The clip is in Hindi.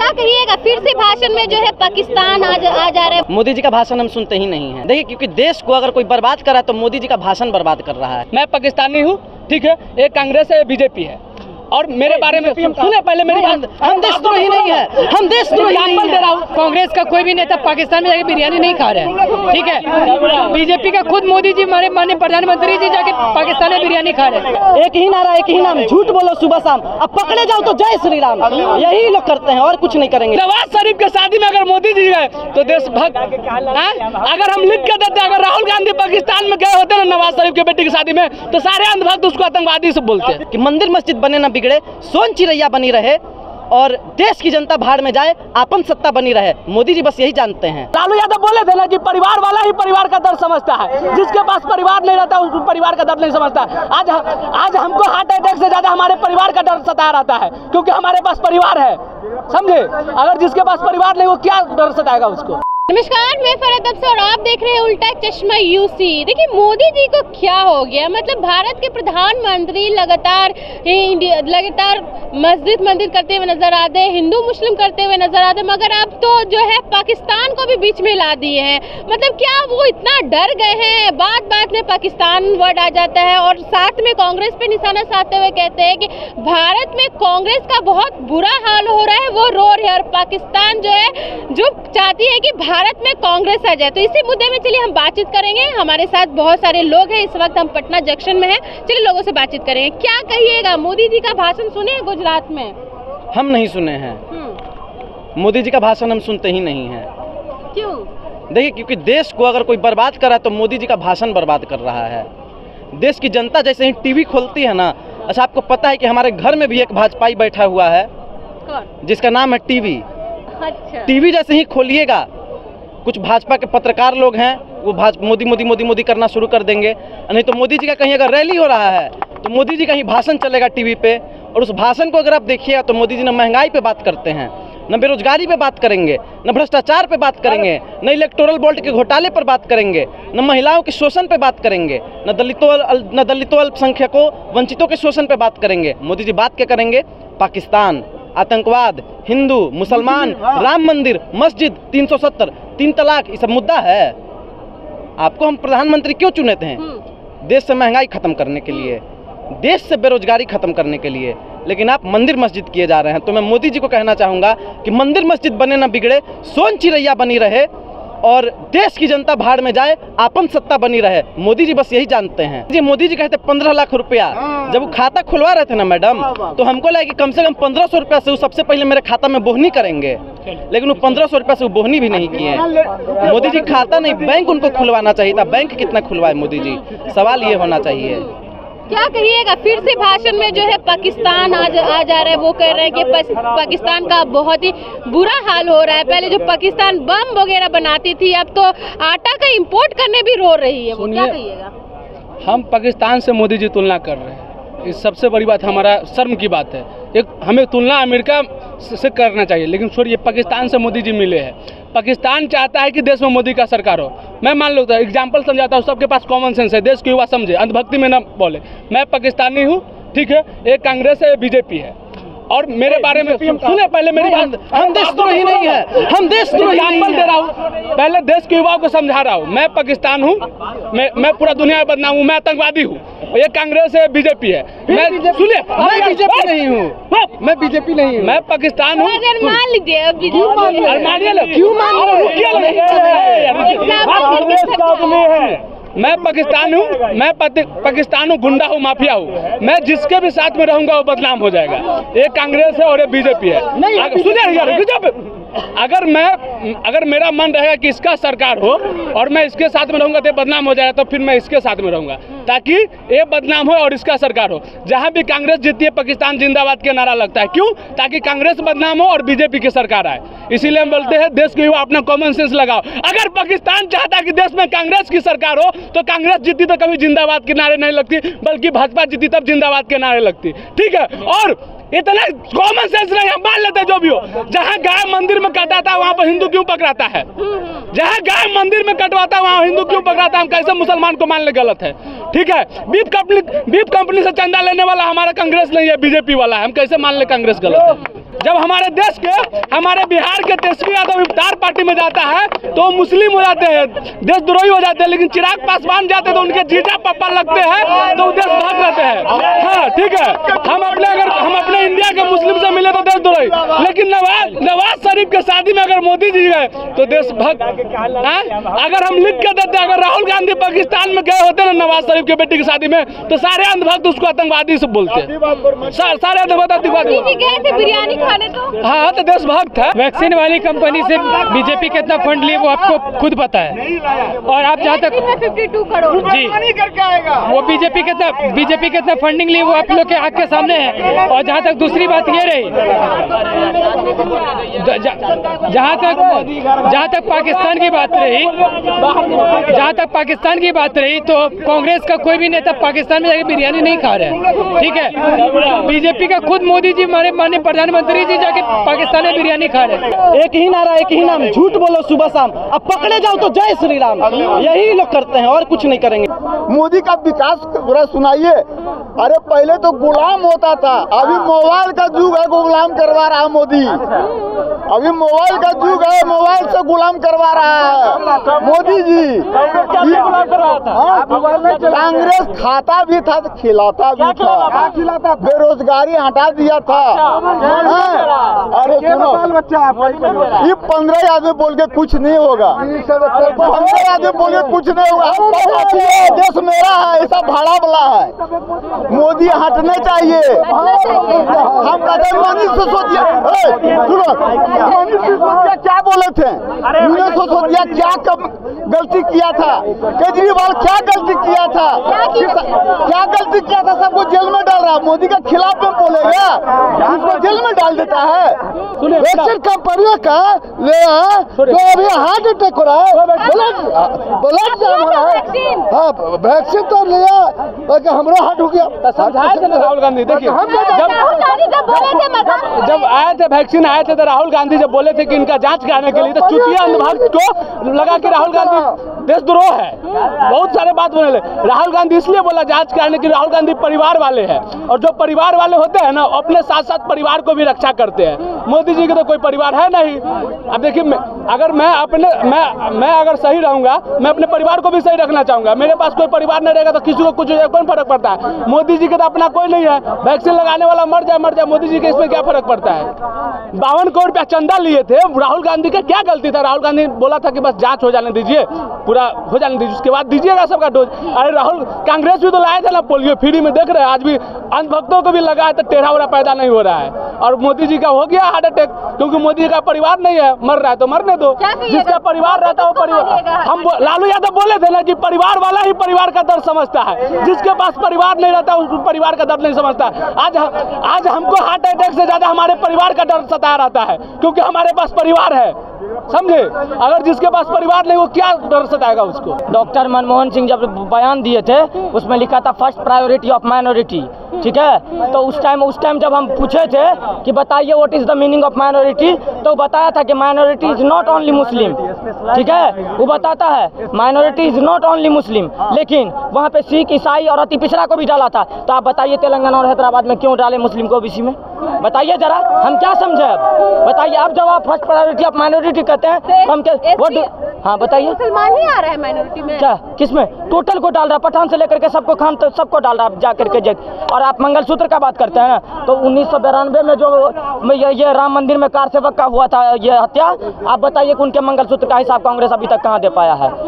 क्या कहिएगा फिर से भाषण में जो है पाकिस्तान आ, जा, आ जा रहा है। मोदी जी का भाषण हम सुनते ही नहीं है। देखिए क्योंकि देश को अगर कोई बर्बाद कर रहा है तो मोदी जी का भाषण बर्बाद कर रहा है। मैं पाकिस्तानी हूँ ठीक है? एक कांग्रेस है बीजेपी है। और मेरे बारे में सुने पहले मेरी बात। हम देशद्रोही नहीं है हम देशद्रोही नहीं एग्ज़ाम्पल दे रहा हूँ। कांग्रेस का कोई भी नेता पाकिस्तान में जाके बिरयानी नहीं खा रहा है। ठीक है? बीजेपी का खुद मोदी जी हमारे माननीय प्रधानमंत्री जी जाके पाकिस्तान में बिरयानी खा रहे हैं। एक ही नारा एक ही नाम। झूठ बोलो सुबह शाम। अब पकड़े जाओ तो जय श्री राम यही लोग करते हैं और कुछ नहीं करेंगे। नवाज़ शरीफ के शादी में अगर मोदी जी गए तो देशभक्त हैं? अगर हम लिख के देते अगर राहुल गांधी पाकिस्तान में गए होते ना नवाज़ शरीफ के बेटी की शादी में तो सारे अंधभक्त उसको आतंकवादी से बोलते हैं। कि मंदिर मस्जिद बने ना बिगड़े, सोन चिड़ैया बनी रहे और देश की जनता भाड़ में जाए, आपन सत्ता बनी रहे। मोदी जी बस यही जानते हैं। लालू यादव बोले थे ना कि परिवार वाला ही परिवार का दर्द समझता है। जिसके पास परिवार नहीं रहता उसको परिवार का दर्द नहीं समझता। आज आज हमको हार्ट अटैक से ज़्यादा हमारे परिवार का डर सता रहता है, क्योंकि हमारे पास परिवार है। समझे? अगर जिसके पास परिवार नहीं, वो क्या डर सताएगा उसको? नमस्कार, मैं फरहत अफसर और आप देख रहे हैं उल्टा चश्मा यूसी देखिए, मोदी जी को क्या हो गया? मतलब भारत के प्रधानमंत्री लगातार लगातार मस्जिद मंदिर करते हुए नज़र आते हैं, हिंदू मुस्लिम करते हुए नज़र आते हैं, मगर अब तो जो है पाकिस्तान को भी बीच में ला दिए हैं। मतलब क्या वो इतना डर गए हैं? बात बात में पाकिस्तान वर्ड आ जाता है और साथ में कांग्रेस पे निशाना साधते हुए कहते हैं कि भारत में कांग्रेस का बहुत बुरा हाल हो रहा है, वो रो रही और पाकिस्तान जो है, जो चाहती है कि में कांग्रेस आ जाए तो इसी मुद्दे में चलिए हम बातचीत करेंगे। हमारे साथ बहुत सारे लोग हैं इस वक्त हम पटना जंक्शन में हैं। चलिए लोगों से बातचीत करेंगे। क्या कहिएगा मोदी जी का भाषण सुने हैं गुजरात में? हम नहीं सुने हैं। हम्म, मोदी जी का भाषण हम सुनते ही नहीं हैं। क्यों? देखिए क्योंकि देश को अगर कोई बर्बाद कर रहा है तो मोदी जी का भाषण बर्बाद कर रहा है। देश की जनता जैसे ही टीवी खोलती है ना अच्छा आपको पता है कि हमारे घर में भी एक भाजपाई बैठा हुआ है कौन? जिसका नाम है टीवी। अच्छा। टीवी जैसे ही खोलिएगा कुछ भाजपा के पत्रकार लोग हैं, वो भाजपा मोदी मोदी मोदी मोदी करना शुरू कर देंगे। नहीं तो मोदी जी का कहीं अगर रैली हो रहा है तो मोदी जी का ही भाषण चलेगा टीवी पे। और उस भाषण को अगर आप देखिएगा तो मोदी जी न महँगाई पे बात करते हैं, न बेरोजगारी पे बात करेंगे, न भ्रष्टाचार पे बात करेंगे, न इलेक्टोरल बोल्ट के घोटाले पर बात करेंगे, न महिलाओं के शोषण पे बात करेंगे, न दलितों न दलितों अल्पसंख्यकों वंचितों के शोषण पे बात करेंगे। मोदी जी बात क्या करेंगे? पाकिस्तान। आतंकवाद हिंदू मुसलमान राम मंदिर मस्जिद 370 तीन तलाक ये सब मुद्दा है। आपको हम प्रधानमंत्री क्यों चुने थे हम्म, देश से महँगाई खत्म करने के लिए देश से बेरोजगारी खत्म करने के लिए। लेकिन आप मंदिर मस्जिद किए जा रहे हैं तो मैं मोदी जी को कहना चाहूँगा कि मंदिर मस्जिद बने ना बिगड़े सोन चिरैया बनी रहे और देश की जनता भाड़ में जाए आपन सत्ता बनी रहे। मोदी जी बस यही जानते हैं। जी मोदी जी कहते पंद्रह लाख रुपया। जब वो खाता खुलवा रहे थे ना मैडम तो हमको लगा कि कम से कम पंद्रह सौ रुपया से वो सबसे पहले मेरे खाता में बोहनी करेंगे। लेकिन वो पंद्रह सौ रुपया से वो बोहनी भी नहीं किए मोदी जी खाता नहीं बैंक उनको खुलवाना चाहिए था। बैंक कितना खुलवाए मोदी जी? सवाल ये होना चाहिए। क्या कहिएगा? फिर से भाषण में जो है पाकिस्तान आ, जा, आ जा रहा है वो कह रहे हैं कि पाकिस्तान का बहुत ही बुरा हाल हो रहा है। पहले जो पाकिस्तान बम वगैरह बनाती थी अब तो आटा का इंपोर्ट करने भी रो रही है वो। क्या कहिएगा? हम पाकिस्तान से मोदी जी तुलना कर रहे हैं। सबसे बड़ी बात हमारा शर्म की बात है। एक, हमें तुलना अमेरिका से करना चाहिए, लेकिन छोड़िए पाकिस्तान से मोदी जी मिले हैं। पाकिस्तान चाहता है कि देश में मोदी का सरकार हो। मैं मान लो एग्ज़ाम्पल समझाता हूँ, सबके पास कॉमन सेंस है, देश के युवा समझे, अंधभक्ति में न बोले। मैं पाकिस्तानी हूँ, ठीक है, एक कांग्रेस है बीजेपी है। और मेरे बारे में सुने पहले मेरी बात हम देशद्रोही नहीं है। हम देशद्रोही नहीं दे है रहा हूँ। पहले देश के युवाओं को समझा रहा हूँ। मैं पाकिस्तान हूँ। मैं मैं पूरा दुनिया में बदनाम हूँ। मैं आतंकवादी हूँ। ये कांग्रेस है बीजेपी है। मैं सुनिए। मैं बीजेपी नहीं हूँ। मैं बीजेपी नहीं हूँ। मैं पाकिस्तान हूँ। अगर मान लीजिए मानिए लो क्यों मान मैं पाकिस्तान हूँ मैं पाकिस्तान हूँ गुंडा हूँ माफिया हूँ। मैं जिसके भी साथ में रहूँगा वो बदनाम हो जाएगा। एक कांग्रेस है और एक बीजेपी है। सुनिए यार अगर मैं अगर मेरा मन रहेगा कि इसका सरकार हो और मैं इसके साथ में रहूँगा तो बदनाम हो जाएगा तो फिर मैं इसके साथ में रहूँगा। ताकि ये बदनाम हो और इसका सरकार हो। जहाँ भी कांग्रेस जीती है पाकिस्तान जिंदाबाद के नारा लगता है। क्यों? ताकि कांग्रेस बदनाम हो और बीजेपी की सरकार आए। इसीलिए हम बोलते हैं देश के युवा अपना कॉमन सेंस लगाओ। अगर पाकिस्तान चाहता है कि देश में कांग्रेस की सरकार हो तो कांग्रेस जीती तो कभी जिंदाबाद के नारे नहीं लगती, बल्कि भाजपा जीती तब जिंदाबाद के नारे लगती। ठीक है? और इतना कॉमन सेंस नहीं, हम मान लेते जो भी हो। जहाँ गाय मंदिर में कटाता है, वहाँ पर हिंदू क्यों पकड़ाता है? जहाँ गाय मंदिर में कटवाता है, वहाँ हिंदू क्यों पकड़ाता है? हम कैसे मुसलमान को मान ले गलत है? ठीक है? बीफ कंपनी बीफ कंपनी से चंदा लेने वाला हमारा कांग्रेस नहीं है, बीजेपी वाला है। हम कैसे मान ले कांग्रेस गलत है? जब हमारे देश के, हमारे बिहार के तेजस्वी यादव इफ्तार पार्टी में जाता है तो मुस्लिम हो जाते हैं, देशद्रोही हो जाते हैं, लेकिन चिराग पासवान जाते तो उनके जीजा पप्पा लगते हैं तो देश भाग रहते हैं। हाँ ठीक है। हम अपने, अगर हम अपने इंडिया के मुस्लिम से मिले तो देशद्रोही लेकिन नवाज़ नवाज़ शरीफ के शादी में अगर मोदी जी गए तो देशभक्त हाँ? अगर हम लिख के देते अगर राहुल गांधी पाकिस्तान में गए होते ना नवाज़ शरीफ के बेटी की शादी में तो सारे अंधभक्त उसको आतंकवादी से बोलते। सारे अंधभक्त आतंकवादी मोदी जी गए थे बिरयानी खाने तो? हाँ तो देशभक्त है। वैक्सीन वाली कंपनी से बीजेपी कितना फंड लिए वो आपको खुद पता है। और आप जहाँ तक में 52 करोड़। जी। वो बीजेपी कितना बीजेपी कितना फंडिंग ली वो आप लोग के आँख के सामने है। और जहाँ तक दूसरी बात ये रही जहाँ तक जहाँ तक पाकिस्तान की बात रही जहाँ तक पाकिस्तान की बात रही तो कांग्रेस का कोई भी नेता पाकिस्तान में जाके बिरयानी नहीं खा रहा है। ठीक है? बीजेपी का खुद मोदी जी हमारे माननीय प्रधानमंत्री जी जाके पाकिस्तान में बिरयानी खा रहे हैं। एक ही नारा एक ही नाम झूठ बोलो सुबह शाम। अब पकड़े जाओ तो जय श्री राम। यही लोग करते हैं और कुछ नहीं करेंगे। मोदी का विकास पूरा सुनाइए। अरे पहले तो गुलाम होता था अभी मोबाइल का युग है गुलाम करवा रहा है मोदी। अभी मोबाइल का युग है मोबाइल से गुलाम करवा रहा है। मोदी जी हाँ? कांग्रेस खाता भी था खिलाता भी था। बेरोजगारी हटा दिया था। हाँ? अरे सुनो ये पंद्रह आदमी बोल के कुछ नहीं होगा। पंद्रह आदमी बोल के कुछ नहीं होगा। है, देश मेरा है ऐसा भाड़ा वाला है। मोदी हटने चाहिए। हम कहते मनीष सिसोदिया सुनो मनीष सिसोदिया क्या बोले थे? मनीष सिसोदिया क्या कम गलती किया था? केजरीवाल क्या गलती किया था? क्या गलती किया था? सबको जेल में डाल रहा है। मोदी के खिलाफ में बोलेगा उसको जेल में डाल देता है। वैक्सीन कंपनियों का ले जो अभी हार्ट अटैक हो रहा है। ब्लड ब्लड जाम हो रहा है? हाँ वैक्सीन तो लिया लेकिन हमारा हट हो गया। समझाए थे ना राहुल गांधी देखिए जब जब बोले थे जब आए थे वैक्सीन आए थे तो राहुल गांधी जब बोले थे कि इनका जाँच कराने के लिए तो चुतिया अंधभक्त को लगा के राहुल गांधी देशद्रोह है। बहुत सारे बात बोले राहुल गांधी इसलिए बोला जाँच कराने की राहुल गांधी परिवार वाले हैं। और जो परिवार वाले होते हैं ना अपने साथ साथ परिवार को भी रक्षा करते हैं। मोदी जी के तो कोई परिवार है नहीं। अब देखिए अगर मैं अपने मैं मैं अगर सही रहूँगा, मैं अपने परिवार को भी सही रखना चाहूँगा। मेरे पास कोई परिवार नहीं रहेगा तो किसी को कुछ कौन फ़र्क पड़ता है? मोदी जी का तो अपना कोई नहीं है। वैक्सीन लगाने वाला मर जाए मर जाए, मोदी जी के इसमें क्या फ़र्क पड़ता है? बावन करोड़ रुपया चंदा लिए थे। राहुल गांधी का क्या गलती था? राहुल गांधी बोला था कि बस जाँच हो जाने दीजिए। पूरा हो जाने दीजिए। उसके बाद दीजिएगा सबका डोज। अरे राहुल कांग्रेस भी तो लाए थे ना पोलियो फ्री में देख रहे हैं। आज भी अंधभक्तों को भी लगा है तो टेढ़ा उड़ा पैदा नहीं हो रहा है। और मोदी जी का हो गया हार्ट अटैक क्योंकि मोदी जी का परिवार नहीं है मर रहा है तो मरने दो। जिसका परिवार रहता है वो परिवार। हम लालू यादव बोले थे ना कि परिवार वाला ही परिवार का दर्द समझता है। जिसके पास परिवार नहीं रहता उसको परिवार का दर्द नहीं समझता। आज आज हमको हार्ट अटैक से ज़्यादा हमारे परिवार का दर्द सताया रहता है क्योंकि हमारे पास परिवार है। समझे? अगर जिसके पास परिवार नहीं, वो क्या डर सताएगा उसको? डॉक्टर मनमोहन सिंह जब बयान दिए थे, उसमें लिखा था, फ़र्स्ट प्रायोरिटी ऑफ़ माइनॉरिटी। ठीक है? तो उस टाइम उस टाइम जब हम पूछे थे कि बताइए what is the meaning of minority तो बताया था कि minority is not only Muslim ठीक है? वो बताता है minority is not only Muslim लेकिन वहाँ पे सिख ईसाई और अति पिछड़ा को भी डाला था। तो आप बताइए तेलंगाना और हैदराबाद में क्यों डाले मुस्लिम को ओबीसी में? बताइए जरा हम क्या समझे अब? बताइए अब जब आप फ़र्स्ट प्रायोरिटी ऑफ़ माइनॉरिटी कहते हैं तो हम क्या हाँ बताइए। मुसलमान ही आ रहा है माइनॉरिटी में। क्या? किसमें? टोटल को डाल रहा है पठान से लेकर के सबको खान तो सबको डाल रहा है जा करके जग और आप मंगलसूत्र का बात करते हैं तो उन्नीस में जो ये, ये राम मंदिर में कार सेवक का हुआ था ये हत्या आप बताइए कि उनके मंगलसूत्र का हिसाब कांग्रेस अभी तक कहाँ दे पाया है?